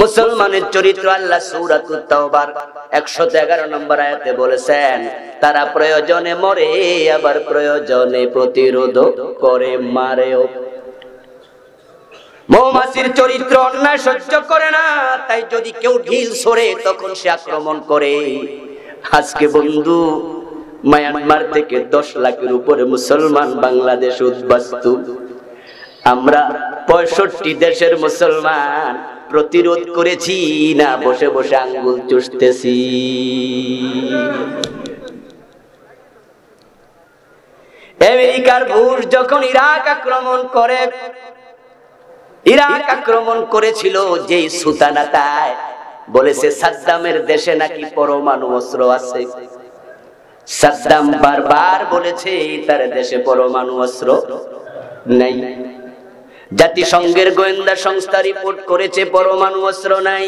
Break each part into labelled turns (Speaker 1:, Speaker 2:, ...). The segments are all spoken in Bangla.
Speaker 1: মুসলমানের চরিত্র আল্লাহ সূরাতুত তাওবার 111 নম্বর আয়াতে বলেছেন, তারা প্রয়োজনে মরে, আবার প্রয়োজনে প্রতিরোধ করে মৌমাছির চরিত্র অন্যায় সহ্য করে না, তাই যদি কেউ ঢিল সরে তখন সে আক্রমণ করে। আজকে বন্ধু, মায়ানমার থেকে দশ লাখের উপরে মুসলমান বাংলাদেশ উদ্বাস্তু। আমরা পঁয়ষট্টি দেশের মুসলমান প্রতিরোধ করেছি না, বসে বসে আঙ্গুল চুষতেছি। আমেরিকার বুশ যখন ইরাক আক্রমণ করে, ইরাক আক্রমণ করেছিল যে সুতানাতায়, বলেছে সাদ্দামের দেশে নাকি পরমাণু অস্ত্র আছে। সাদ্দাম বারবার বলেছে, তার দেশে পরমাণু অস্ত্র নাই। জাতিসংঘের গোয়েন্দা সংস্থা রিপোর্ট করেছে, পরমাণু অস্ত্র নাই।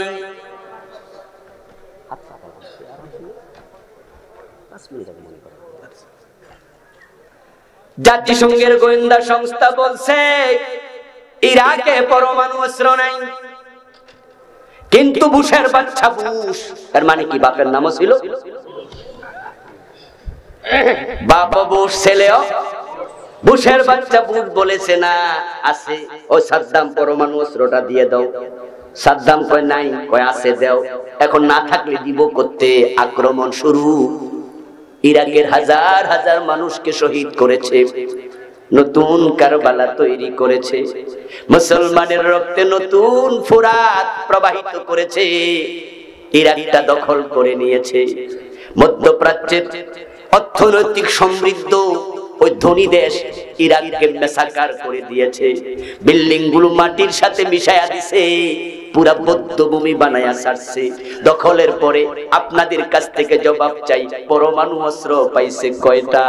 Speaker 1: জাতিসংঘের গোয়েন্দা সংস্থা বলছে, ইরাকে পরমাণু অস্ত্র নাই। কিন্তু বুশের বাচ্চা বুশ, তার মানে কি বাপের নামও ছিল? বাপ বুশ, ছেলেও বুশের বাচ্চা বুশ বলেছে না, আছে। ও সাদ্দাম, পরমাণু অস্ত্রটা দিয়ে দাও। সাদ্দাম কয়, নাই। কয়, আছে, দাও। এখন না থাকলে দিব করতে। আক্রমণ শুরু। ইরাকের হাজার হাজার মানুষকে শহীদ করেছে। নতুন কারবালা তৈরি করেছে। মুসলমানের রক্তে নতুন ফুরাত প্রবাহিত করেছে। ইরাকটা দখল করে নিয়েছে। মধ্যপ্রাচ্যের অর্থনৈতিক সমৃদ্ধ ওই ধনী দেশ ইরাককে মেসাকার করে দিয়েছে। বিল্ডিংগুলো মাটির সাথে মিশায়া দিছে। পুরা বানায়া দখলের পরে আপনাদের কাছ থেকে জবাব চাই, পরমাণু অস্ত্র পাইছে কয়টা?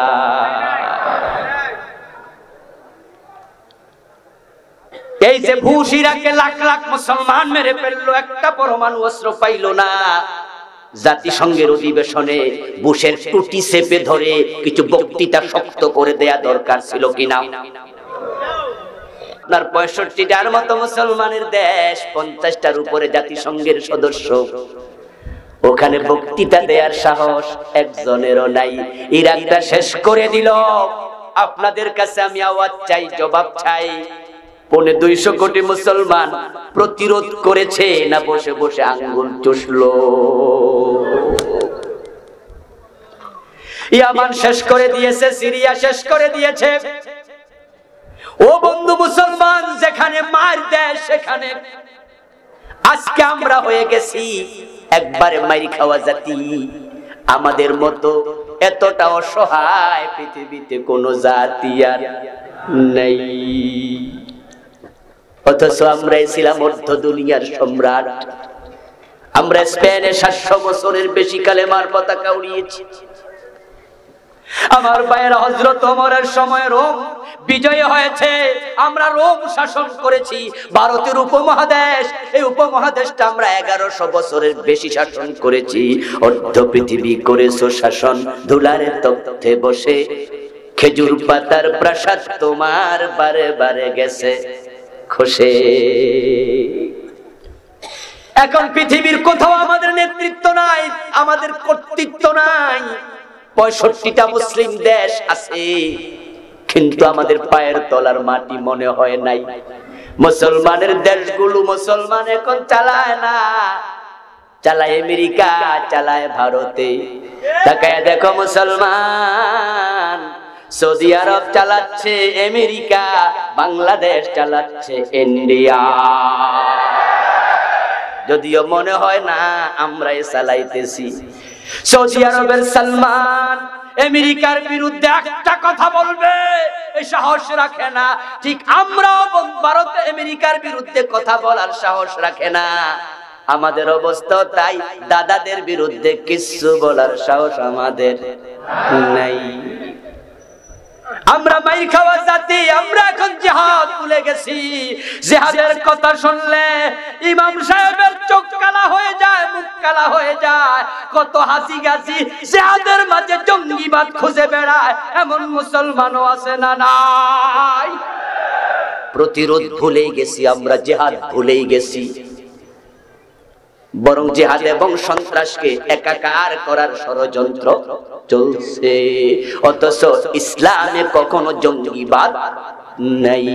Speaker 1: এই যে ভূষ ইরাকে লাখ লাখ মুসলমান মেরে ফেলল, একটা পরমাণু অস্ত্র পাইলো না। জাতিসংঘের অধিবেশনে বুশের টুটি চেপে ধরে কিছু বক্তৃতা শক্ত করে দেয়া দরকার ছিল কিনা? আপনার পঁয়ষট্টিটার মতো মুসলমানের দেশ, পঞ্চাশটার উপরে জাতিসংঘের সদস্য। ওখানে বক্তৃতা দেওয়ার সাহস একজনেরও নাই। ইরাকটা শেষ করে দিল। আপনাদের কাছে আমি আওয়াজ চাই, জবাব চাই। পনে দুইশো কোটি মুসলমান প্রতিরোধ করেছে না বসে বসে আঙ্গুল চুষলো? ইয়ামান শেষ করে দিয়েছে, সিরিয়া শেষ করে দিয়েছে। ও বন্ধু মুসলমান, যেখানে মার দেয় সেখানে। আজকে আমরা হয়ে গেছি একবারে মারি খাওয়া জাতি। আমাদের মতো এতটা অসহায় পৃথিবীতে কোনো জাতি আর নেই। অথচ আমরা ছিলাম অর্ধ দুনিয়ার সম্রাট। আমরা স্পেনে সাতশো বছরের বেশি কালে মার পতাকা উড়িয়েছি। আমার ভাইয়ের হজরত অমরের সময় রোম বিজয় হয়েছে। আমরা রোম শাসন করেছি। ভারতের উপমহাদেশ, এই উপমহাদেশটা আমরা এগারোশো বছরের বেশি শাসন করেছি। অর্ধ পৃথিবী করেছ শাসন ধুলারে তথ্যে বসে। খেজুর পাতার প্রাসাদ তোমার বারে বারে গেছে। খসে। এখন পৃথিবীর কোথাও আমাদের নেতৃত্ব নাই, আমাদের কর্তৃত্ব নাই। পঁয়ষট্টিটা মুসলিম দেশ আছে, কিন্তু আমাদের পায়ের তলার মাটি মনে হয় নাই। মুসলমানের দেশগুলো মুসলমান এখন চালায় না। চালায় আমেরিকা, চালায় ভারতে। তাকায় দেখো মুসলমান। সৌদি আরব চালাচ্ছে আমেরিকা, বাংলাদেশ চালাচ্ছে ইন্ডিয়া। যদিও মনে হয় না আমরাই চালাইতেছি। সৌদি আরবের সালমান আমেরিকার বিরুদ্ধে একটা কথা বলবে সাহস রাখে না। ঠিক আমরাও ভারত আমেরিকার বিরুদ্ধে কথা বলার সাহস রাখে না। আমাদের অবস্থা তাই, দাদাদের বিরুদ্ধে কিছু বলার সাহস আমাদের নাই। আমরা মাই খাওয়া জাতি, আমরা এখন জেহাদ ভুলে গেছি। জেহাদের কথা শুনলে ইমাম সাহেবের চোখ কালা হয়ে যায়, মুখ কালা হয়ে যায়। কত হাসি গাছি, জেহাদের মাঝে জঙ্গিবাদ খুঁজে বেড়ায়। এমন মুসলমানও আছে না নাই? প্রতিরোধ ভুলেই গেছি, আমরা জেহাদ ভুলেই গেছি। বরং জেহাদ এবং সন্ত্রাসকে একাকার করার ষড়যন্ত্র চলছে। অথচ ইসলামে কখনো জঙ্গিবাদ নাই।